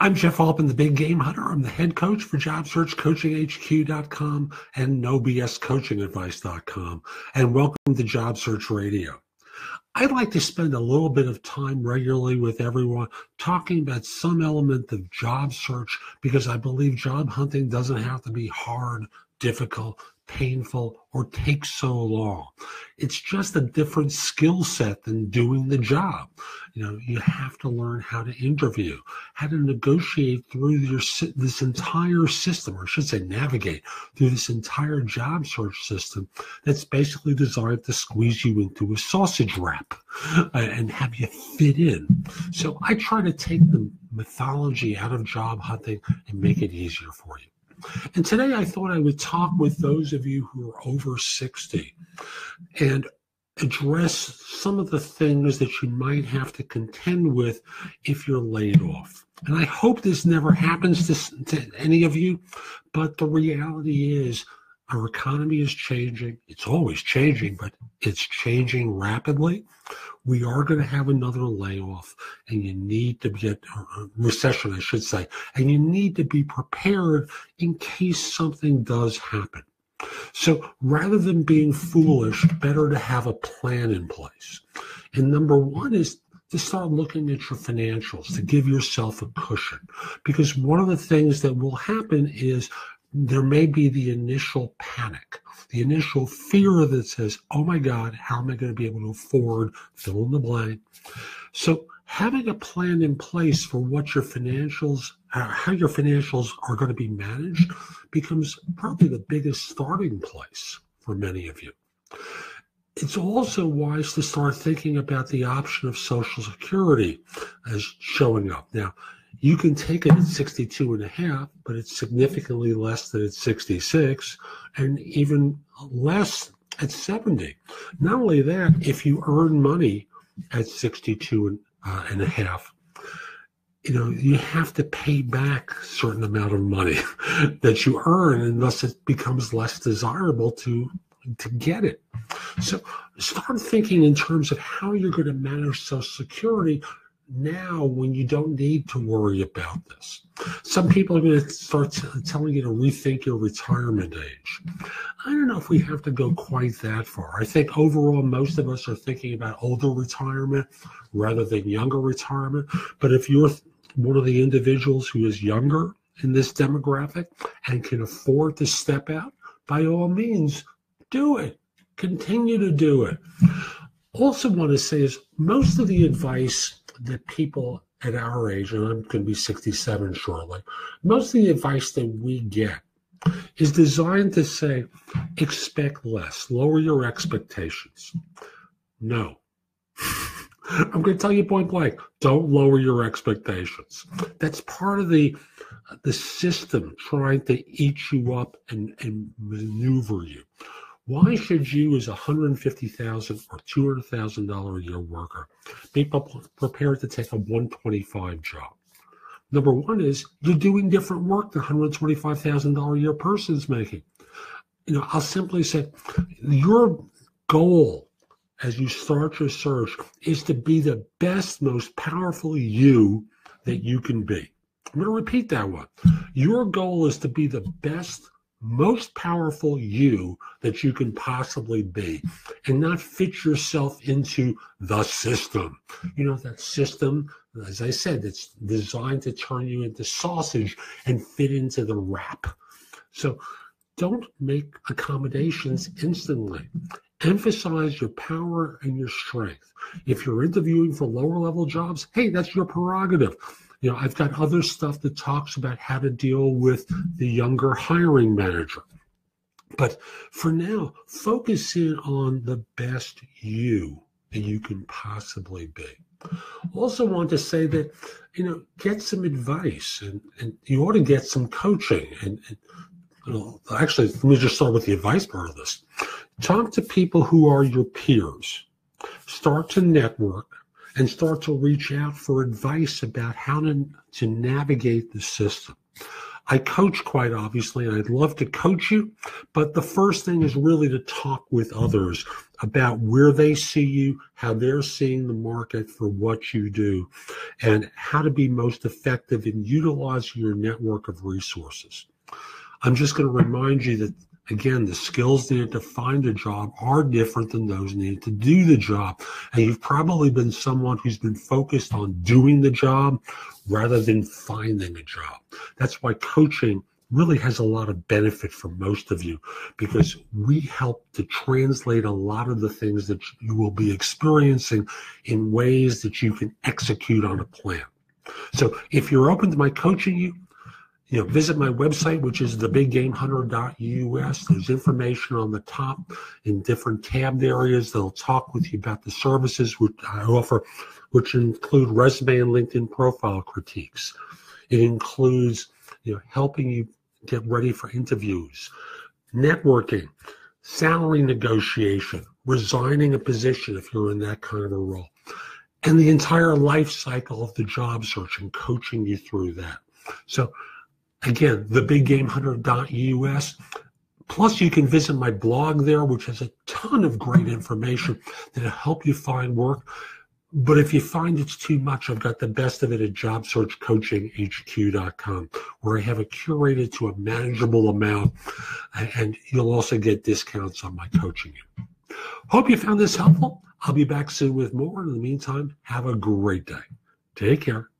I'm Jeff Altman, the big game hunter. I'm the head coach for JobSearchCoachingHQ.com and NoBSCoachingAdvice.com. And welcome to Job Search Radio. I'd like to spend a little bit of time regularly with everyone talking about some element of job search because I believe job hunting doesn't have to be hard, difficult, painful, or take so long. It's just a different skill set than doing the job. You know, you have to learn how to interview, how to negotiate through your this entire system, or I should say, navigate through this entire job search system that's basically designed to squeeze you into a sausage wrap uh, and have you fit in. So I try to take the mythology out of job hunting and make it easier for you. And today I thought I would talk with those of you who are over 60 and address some of the things that you might have to contend with if you're laid off. And I hope this never happens to, to any of you, but the reality is our economy is changing. It's always changing, but it's changing rapidly. We are going to have another layoff, and you need to get a recession, I should say, and you need to be prepared in case something does happen. So rather than being foolish, better to have a plan in place. And number one is to start looking at your financials to give yourself a cushion. Because one of the things that will happen is there may be the initial panic, the initial fear that says, oh my God, how am I going to be able to afford fill in the blank? So having a plan in place for what your financials, uh, how your financials are going to be managed becomes probably the biggest starting place for many of you. It's also wise to start thinking about the option of Social Security as showing up. Now, you can take it at 62 and a half, but it's significantly less than at 66 and even less at 70. Not only that, if you earn money at 62 and, uh, and a half, you know, you have to pay back a certain amount of money that you earn, and thus it becomes less desirable to to get it. So start thinking in terms of how you're going to manage Social Security now when you don't need to worry about this. Some people are going to start t- telling you to rethink your retirement age. I don't know if we have to go quite that far. I think overall, most of us are thinking about older retirement rather than younger retirement. But if you're one of the individuals who is younger in this demographic and can afford to step out, by all means, do it. Continue to do it. Also, want to say is most of the advice that people at our age, and I'm going to be 67 shortly, most of the advice that we get is designed to say, expect less, lower your expectations. No. I'm going to tell you point blank, don't lower your expectations. That's part of the the system trying to eat you up and, and maneuver you. Why should you, as a 150,000 or $200,000 a year worker, be prepared to take a 125 job? Number one is you're doing different work than $125,000 a year person's making. You know, I'll simply say your goal as you start your search is to be the best, most powerful you that you can be. I'm going to repeat that one. Your goal is to be the best, most powerful you that you can possibly be and not fit yourself into the system. You know, that system, as I said, it's designed to turn you into sausage and fit into the wrap. So don't make accommodations instantly. Emphasize your power and your strength. If you're interviewing for lower level jobs, hey, that's your prerogative. You know, I've got other stuff that talks about how to deal with the younger hiring manager. But for now, focus in on the best you that you can possibly be. Also, want to say that you know, get some advice, and, and you ought to get some coaching. And, and you know, actually, let me just start with the advice part of this. Talk to people who are your peers. Start to network and start to reach out for advice about how to, to navigate the system. I coach quite obviously, and I'd love to coach you. But the first thing is really to talk with others about where they see you, how they're seeing the market for what you do, and how to be most effective in utilizing your network of resources. I'm just going to remind you that again, the skills needed to find a job are different than those needed to do the job. And you've probably been someone who's been focused on doing the job rather than finding a job. That's why coaching really has a lot of benefit for most of you because we help to translate a lot of the things that you will be experiencing in ways that you can execute on a plan. So if you're open to my coaching you, you know, visit my website, which is thebiggamehunter.us. There's information on the top in different tabbed areas that'll talk with you about the services which I offer, which include resume and LinkedIn profile critiques. It includes, you know, helping you get ready for interviews, networking, salary negotiation, resigning a position if you're in that kind of a role, and the entire life cycle of the job search and coaching you through that. So Again, thebiggamehunter.us. Plus, you can visit my blog there, which has a ton of great information that'll help you find work. But if you find it's too much, I've got the best of it at jobsearchcoachinghq.com, where I have it curated to a manageable amount, and you'll also get discounts on my coaching. Hope you found this helpful. I'll be back soon with more. In the meantime, have a great day. Take care.